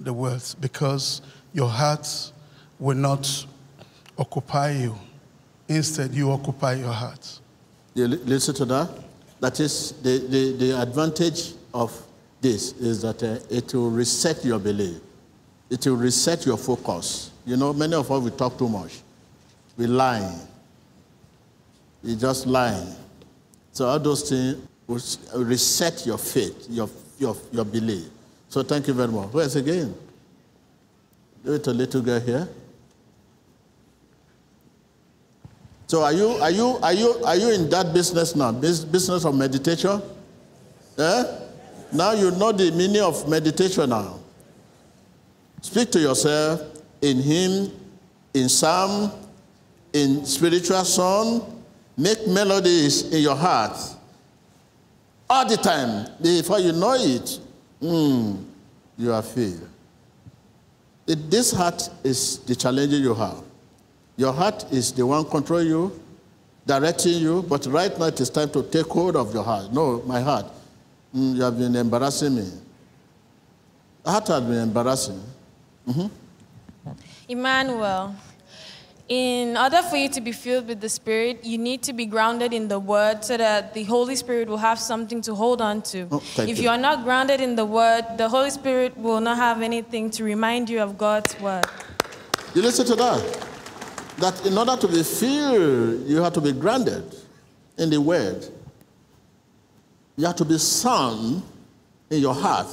the words because your heart will not occupy you. Instead, you occupy your heart. You listen to that? That is, the, the, the advantage of this is that uh, it will reset your belief. It will reset your focus. You know, many of us, we talk too much. We lie. We just lie. So all those things will reset your faith, your, your, your belief. So thank you very much. Else again? Give it to little girl here. So are you are you are you are you in that business now? Business of meditation? Eh? Now you know the meaning of meditation now. Speak to yourself in hymn, in psalm, in spiritual song. Make melodies in your heart all the time. Before you know it, mm, you are filled. This heart is the challenge you have. Your heart is the one controlling you, directing you, but right now it is time to take hold of your heart. No, my heart, mm, you have been embarrassing me. Heart has been embarrassing. Emmanuel, in order for you to be filled with the Spirit, you need to be grounded in the Word so that the Holy Spirit will have something to hold on to. Oh, if you. you are not grounded in the Word, the Holy Spirit will not have anything to remind you of God's Word. You listen to that. That in order to be filled, you have to be grounded in the word. You have to be sound in your heart.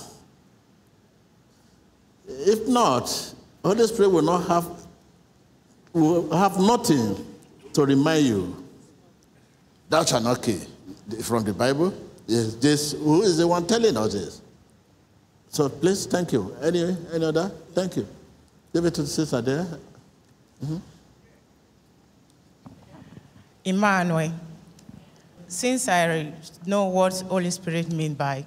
If not, Holy Spirit will not have will have nothing to remind you. Thou shalt not kill. From the Bible, is this who is the one telling us this? So please, thank you. Any any other? Thank you. Give it to the sister there. Mm-hmm. Emmanuel, since I know what Holy Spirit mean by,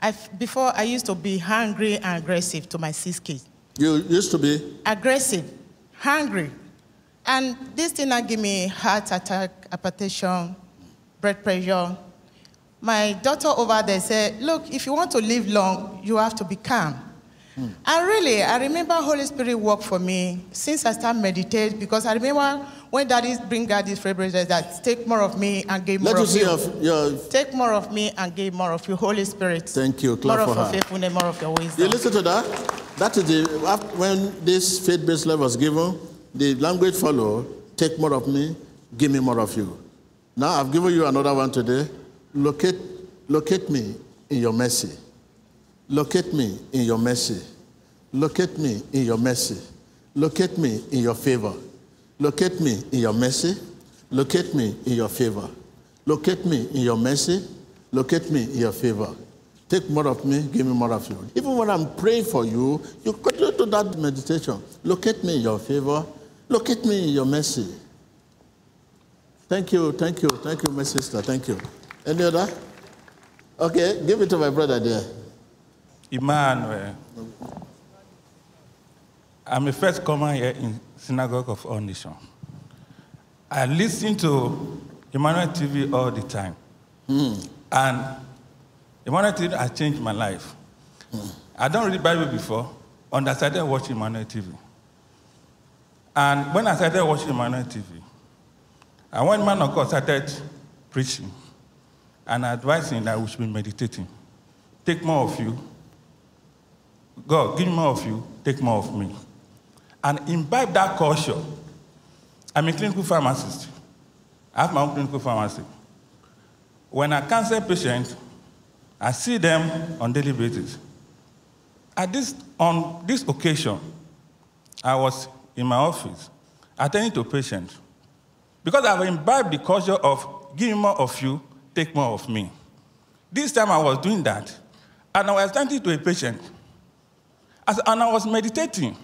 I, before I used to be hungry and aggressive to my six kids. You used to be Aggressive, hungry. And this thing now give me heart attack, hypertension, blood pressure. My daughter over there said, look, if you want to live long, you have to be calm. Hmm. And really, I remember Holy Spirit work for me since I started meditate because I remember when daddy bring out these phrases that take more of me and give more Let of you. your, your Take more of me and give more of you, Holy Spirit. Thank you. Clap more for of your faithfulness, more of your wisdom. You listen to that? That is the when this faith-based love was given, the language follow, take more of me, give me more of you. Now I've given you another one today. Locate, locate me in your mercy. Locate me in your mercy. Locate me in your mercy. Locate me in your favor. Locate me in your mercy. Locate me in your favor. Locate me in your mercy. Locate me in your favor. Take more of me, give me more of you. Even when I'm praying for you, you continue to that meditation. Locate me in your favor. Locate me your mercy. Thank you, thank you, thank you, my sister. Thank you. Any other? Okay, give it to my brother there. Emmanuel. I'm a first comer here in Synagogue of All. I listen to Emmanuel TV all the time. Hmm. And Emmanuel TV has changed my life. Hmm. I don't read Bible before, and I started watching Emmanuel TV. And when I started watching Emmanuel TV, and when man of God started preaching and advising that we should be meditating, take more of you, God, give me more of you, take more of me. And imbibe that culture. I'm a clinical pharmacist. I have my own clinical pharmacy. When I cancel patients, I see them on daily basis. At this, on this occasion, I was in my office attending to patients because I've imbibed the culture of giving more of you, take more of me. This time I was doing that, and I was attending to a patient, and I was meditating.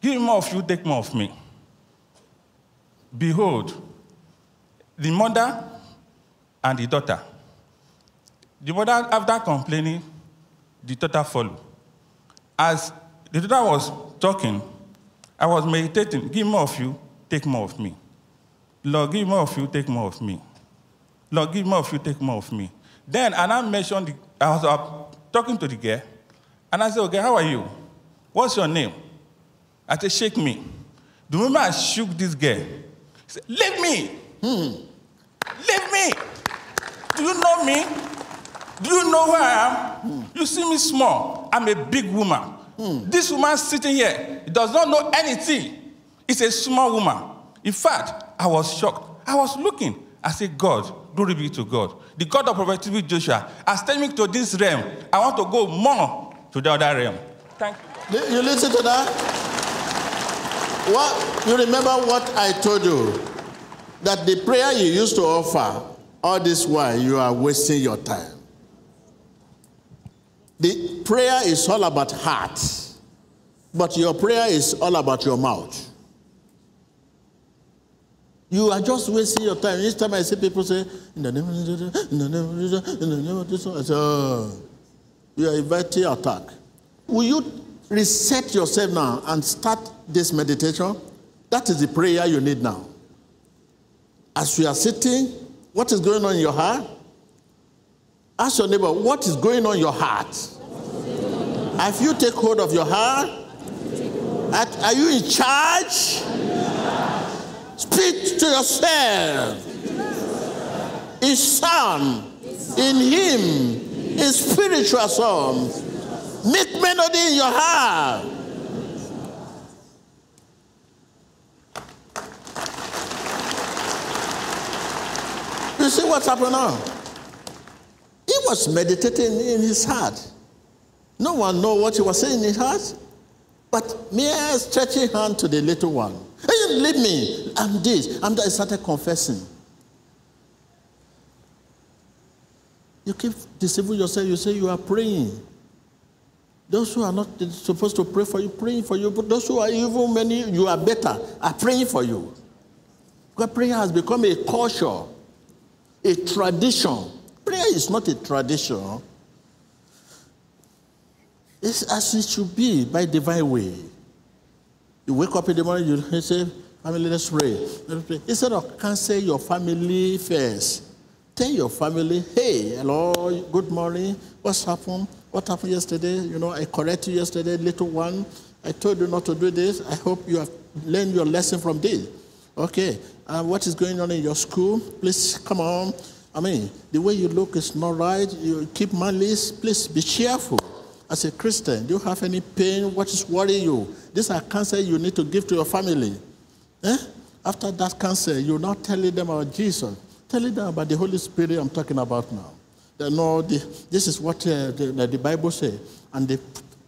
Give more of you, take more of me. Behold, the mother and the daughter. The mother, after complaining, the daughter followed. As the daughter was talking, I was meditating. Give more of you, take more of me. Lord, give more of you, take more of me. Lord, give more of you, take more of me. Then I now mentioned, the, I was uh, talking to the girl, and I said, okay, how are you? What's your name? I said, shake me. The moment I shook this girl, she said, leave me. Leave me. Do you know me? Do you know who I am? You see me small. I'm a big woman. This woman sitting here does not know anything. It's a small woman. In fact, I was shocked. I was looking. I said, God, glory be to God. The God of Prophet TV Joshua has taken me to this realm. I want to go more to the other realm. Thank you. You listen to that? What you remember what I told you? That the prayer you used to offer, all this while you are wasting your time. The prayer is all about heart, but your prayer is all about your mouth. You are just wasting your time. Each time I see people say, in the name of Jesus, in the name of Jesus, in the name of Jesus, I say, oh. You are inviting attack. Will you reset yourself now and start this meditation? That is the prayer you need now. As you are sitting, what is going on in your heart? Ask your neighbor, what is going on your heart? If you take hold of your heart, are you in charge? Speak to yourself. In psalm, in hymn, in spiritual songs. Make melody in your heart. You see what's happening now? He was meditating in his heart. No one know what he was saying in his heart, but mere stretching hand to the little one. Hey, leave me. I'm this. I'm that. He started confessing. You keep deceiving yourself. You say you are praying. Those who are not supposed to pray for you, praying for you. But those who are even many, you are better, are praying for you. Because prayer has become a culture, a tradition. Prayer is not a tradition. It's as it should be by divine way. You wake up in the morning, you say, family, let's pray. Let's pray. Instead of cancel your family first, tell your family, hey, hello, good morning, what's happened? What happened yesterday? You know, I corrected you yesterday, little one. I told you not to do this. I hope you have learned your lesson from this. Okay, uh, what is going on in your school? Please come on. I mean, the way you look is not right. You keep malice. Please be cheerful. As a Christian, do you have any pain? What is worrying you? These are cancer you need to give to your family. Eh? After that cancer, you're not telling them about Jesus. Telling them about the Holy Spirit I'm talking about now. They know the, this is what uh, the, the Bible says. And the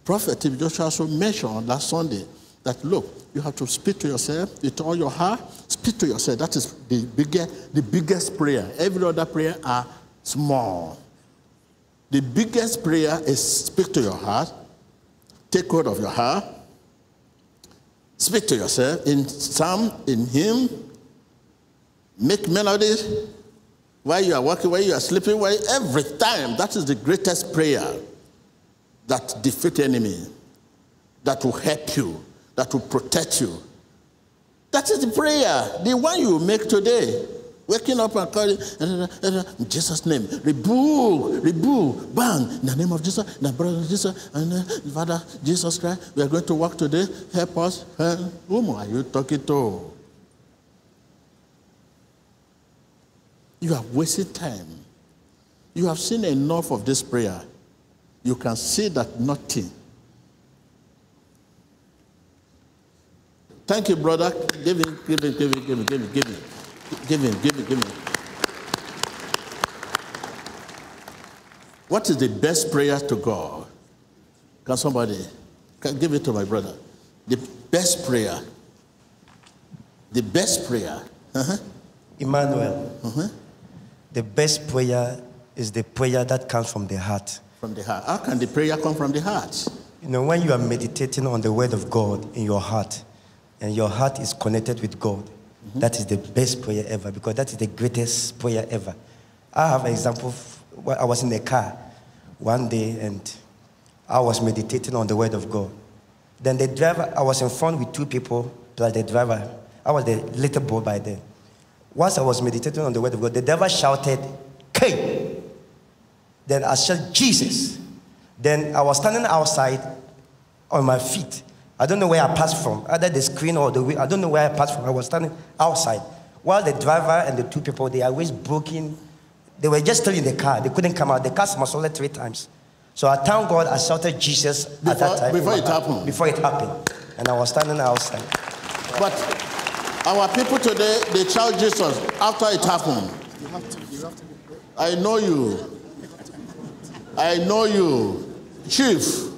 prophet Joshua also mentioned last Sunday that look, you have to speak to yourself with all your heart. Speak to yourself. That is the biggest, the biggest prayer. Every other prayer are small. The biggest prayer is speak to your heart, take hold of your heart, speak to yourself in psalm, in hymn, make melodies while you are working, while you are sleeping, while every time. That is the greatest prayer that defeat enemy, that will help you, that will protect you. That is the prayer, the one you make today. Waking up and calling, in Jesus' name, rebuke, rebuke, bang, in the name of Jesus, in the brother of Jesus, and uh, Father Jesus Christ, we are going to work today. Help us. Uh, whom are you talking to? You have wasted time. You have seen enough of this prayer. You can see that nothing. Thank you, brother. Give him, give him, give him, give him, give him, give him. Give him, give him, give him. What is the best prayer to God? Can somebody can give it to my brother? The best prayer. The best prayer. Uh-huh. Emmanuel, Uh-huh. the best prayer is the prayer that comes from the heart. From the heart. How can the prayer come from the heart? You know, when you are meditating on the word of God in your heart, and your heart is connected with God, mm-hmm. that is the best prayer ever because that is the greatest prayer ever. I have an example. I was in a car one day and I was meditating on the word of God. Then the driver, I was in front with two people plus the driver. I was the little boy by then. Once I was meditating on the word of God, the driver shouted, K. Then I said, Jesus. Then I was standing outside on my feet. I don't know where I passed from, either the screen or the way. I don't know where I passed from. I was standing outside. While the driver and the two people, they are always broken. They were just still in the car. They couldn't come out. The car somersaulted three times. So I thank God I shouted Jesus at that time. before it happened? Before it happened. And I was standing outside. But our people today, they shout Jesus after it happened. I know you. I know you. Chief,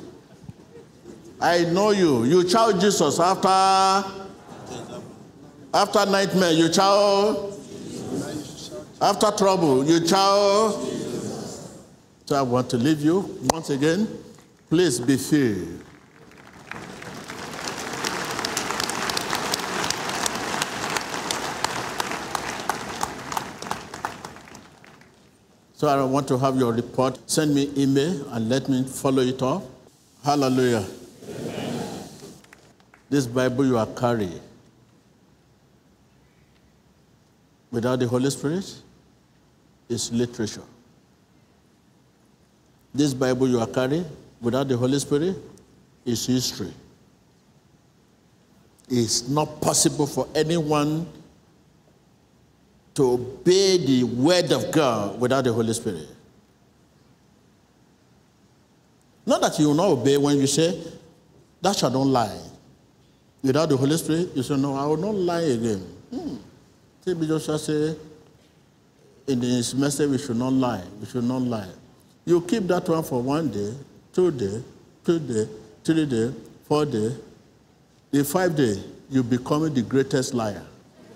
I know you. You shout Jesus after after nightmare. You shout after trouble. You shout. So I want to leave you once again. Please be filled. So I want to have your report. Send me email and let me follow it up. Hallelujah. This Bible you are carrying, without the Holy Spirit, is literature. This Bible you are carrying, without the Holy Spirit, is history. It's not possible for anyone to obey the word of God without the Holy Spirit. Not that you will not obey when you say, Thou shalt not lie. Without the Holy Spirit, you say, No, I will not lie again. Hmm. TB Joshua say, in his message, we should not lie. We should not lie. You keep that one for one day, two day, two day, three day, four day. In five day, you become the greatest liar.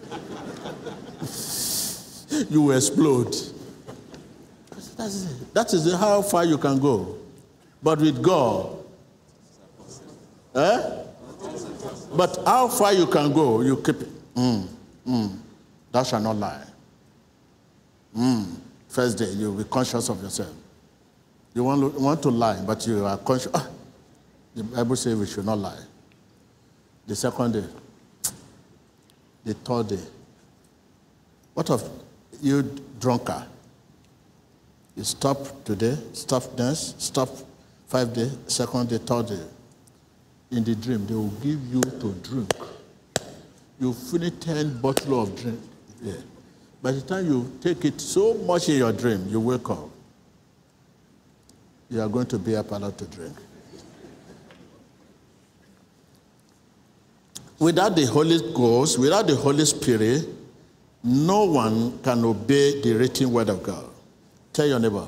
you will explode. That's it. That is how far you can go. But with God, eh? But how far you can go, you keep it. Mm, mm. Thou shalt not lie. Mm. First day, you'll be conscious of yourself. You want want to lie, but you are conscious. Ah, the Bible says we should not lie. The second day, the third day. What of you, drunkard? You stop today, stop next, stop five days, second day, third day. In the dream, they will give you to drink. You finish 10 bottle of drink. Yeah. By the time you take it so much in your dream, you wake up. You are going to be up allowed to drink. Without the Holy Ghost, without the Holy Spirit, no one can obey the written word of God. Tell your neighbor.